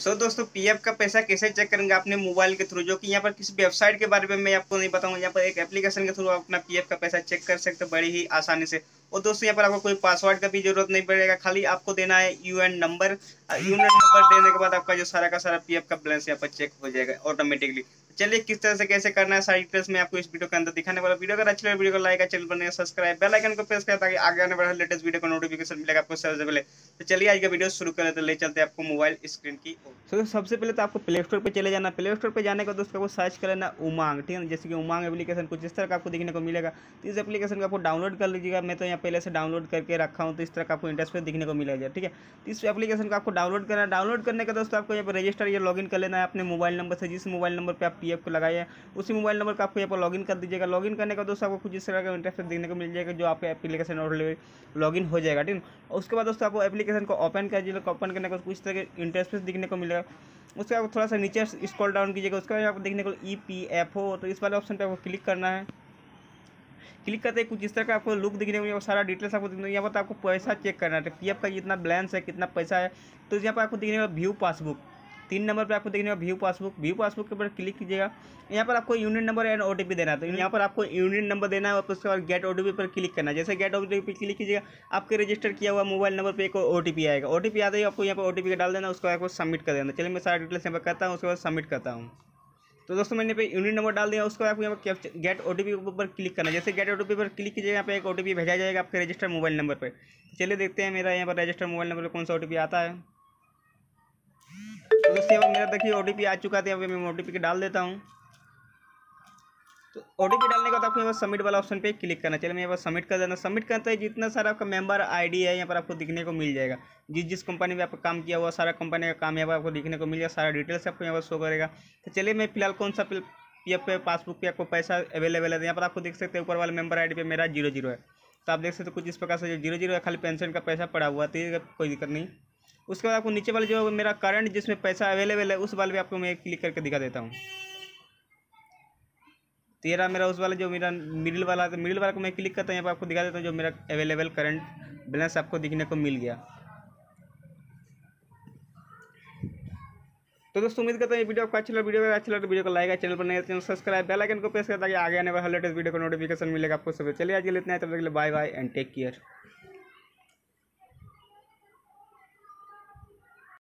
सो दोस्तों पीएफ का पैसा कैसे चेक करेंगे अपने मोबाइल के थ्रू जो कि यहाँ पर किसी वेबसाइट के बारे में मैं आपको नहीं बताऊँगा। यहाँ पर एक एप्लीकेशन के थ्रू आप अपना पीएफ का पैसा चेक कर सकते बड़ी ही आसानी से। और दोस्तों, यहाँ पर आपको कोई पासवर्ड का भी ज़रूरत नहीं पड़ेगा, खाली आपको देना है यूएन नंबर यूएन नंबर देने के बाद आपका जो सारा का सारा पीएफ का बैलेंस यहाँ पर चेक हो जाएगा ऑटोमेटिकली चलिए, किस तरह से कैसे करना है सारी डिटेल्स में आपको इस वीडियो के अंदर दिखाने वाला वीडियो अगर अच्छी लगे वीडियो को लाइक चैनल बने सब्सक्राइब बेल आइकन को प्रेस करें ताकि आगे आने वाला लेटेस्ट वीडियो का नोटिफिकेशन मिलेगा आपको सबसे पहले। तो चलिए, आज का वीडियो शुरू करें तो ले चलते हैं आपको मोबाइल स्क्रीन की तो सबसे पहले तो आपको प्ले स्टोर पर चले जाना प्ले स्टोर पर जाने का दोस्तों, आपको सर्च कर लेना उमांग, ठीक है जैसे कि उमांग एप्लीकेशन कुछ इस तरह का आपको देखने को मिलेगा। तो इस एप्लीकेशन को आपको डाउनलोड कर लीजिएगा। मैं तो यहाँ पहले से डाउनलोड करके रखा हूँ तो इस तरह का आपको इंटरफेस दिखने को मिलेगा, ठीक है? तो इस एप्लीकेशन को आपको डाउनलोड करना है। डाउनलोड करने का दोस्तों, आपको यहाँ पर रजिस्टर या लॉगिन कर लेना है। अपने मोबाइल नंबर से, जिस मोबाइल नंबर पर आप पीएफ को लगाए उसी मोबाइल नंबर का आपको यहाँ पर लॉगिन कर दीजिएगा। लॉगिन करने का दोस्तों, आपको कुछ इस तरह का इंटरफेस देखने को मिल जाएगा, जो आपके एप्लीकेशन और लॉगिन हो जाएगा, ठीक है? उसके बाद दोस्तों, आपको एप्लीकेशन को ओपन कर दीजिएगा। ओपन करने का कुछ तरह का इंटरफेस दिखने को मिलेगा। उसके बाद थोड़ा सा नीचे स्क्रॉल डाउन कीजिएगा। उसके बाद आपको देखने को ई पी एफ़ ओ तो इस वाले ऑप्शन पर आपको क्लिक करना है। क्लिक करते कुछ इस तरह का आपको लुक दिखने को सारा डिटेल्स आपको दिखने यहाँ पर आपको पैसा चेक करना है। पी एफ़ का कितना बैलेंस है, कितना पैसा है। तो यहाँ पर आपको दिखने को व्यू पासबुक तीन नंबर पर आपको देखने का व्यू पासबुक व्यू पासबुक के ऊपर क्लिक कीजिएगा। यहाँ पर आपको यूनिट नंबर एंड ओ देना है। तो यहाँ पर आपको यूनिट नंबर देना है और उसके बाद गेट ओटीपी पर क्लिक करना है। जैसे गेट ओ पर क्लिक कीजिएगा, आपके रजिस्टर किया हुआ मोबाइल नंबर पर एक ओ आएगा। ओ आता है आपको यहाँ पर ओ टी डाल देना उसको आपको सबमिट कर देना चलिए मैं सारा डिटेल्स यहाँ पर करता हूँ, उसके बाद सबमिट करता हूँ। तो दोस्तों मैंने पे यूनिट नंबर डाल दिया, उसको आपको यहाँ पर गेट ओ टी पर क्लिक करना जैसे गेट ओ टी पर क्लिक कीजिएगा यहाँ पे एक ओ भेजा जाएगा आपके रजिस्टर मोबाइल नंबर पर चलिए देखते हैं मेरा यहाँ पर रजिस्टर मोबाइल नंबर पर कौन सा ओ आता है। तो दोस्तों मेरा देखिए ओटीपी आ चुका था यहाँ पर मैं ओ डाल देता हूँ। तो ओ डालने के बाद आपको यहाँ पर सबमिट वाला ऑप्शन पे क्लिक करना चाहिए मैं यहाँ पर सबमिट कर देना सबमिट करते हैं जितना सारा आपका मेंबर आईडी है, यहाँ पर आपको दिखने को मिल जाएगा। जिस जिस कंपनी में आपका काम किया हुआ, सारा कंपनी का काम यहाँ पर आपको दिखने को मिल जाएगा सारा डिटेल्स आपको यहाँ पर शो करेगा। तो चलिए मैं फ़िलहाल कौन सा पी एफ़ पे पासबुक पे आपको पैसा अवेलेबल है यहाँ पर आपको देख सकते हैं, ऊपर वाले मेंबर आई पे मेरा ज़ीरो ज़ीरो है। तो आप देख सकते हो कुछ इस प्रकार से ज़ीरो ज़ीरो है, खाली पेंशन का पैसा पड़ा हुआ तो कोई दिक्कत नहीं। उसके बाद आपको नीचे वाले जो मेरा करंट जिसमें पैसा अवेलेबल है, उस वाले पे आपको मैं क्लिक करके दिखा देता हूँ। तेरा मेरा उस वाला जो मेरा मिडिल वाला है मिडिल वाला को मैं क्लिक करता हूँ, यहाँ पर आपको दिखा देता हूँ, जो मेरा अवेलेबल करंट बैलेंस आपको दिखने को मिल गया। तो दोस्तों, उम्मीद करता हूँ वीडियो आपको अच्छा लगा वीडियो अगर अच्छा लगा तो वीडियो को लाइक चैनल पर नया चैनल सब्सक्राइब बेल आइकन को प्रेस करता ताकि आगे आने वाले लेटेस्ट वीडियो का नोटिफिकेशन मिलेगा आपको सब चलिए, आज के लिए इतना है। तब तक के लिए bye bye and take care